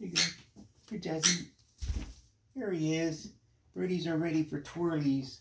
Here you go. Here, Jazzy. Here he is. Birdies are ready for twirlies.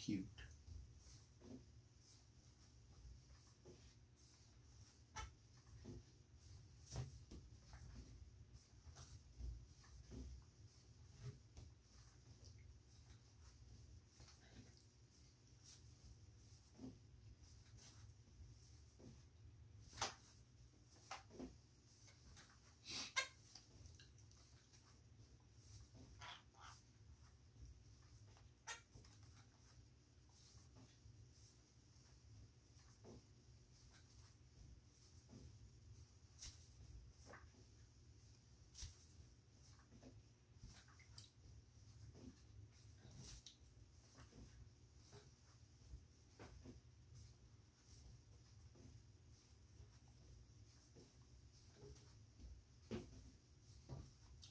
Cute.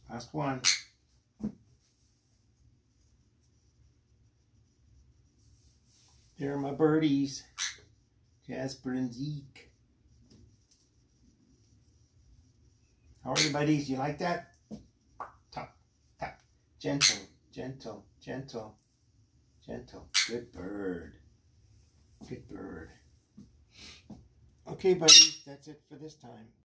Last one. There are my birdies. Jasper and Zeke. How are you, buddies? You like that? Gentle, gentle, gentle, gentle. Good bird. Good bird. Okay, buddies, that's it for this time.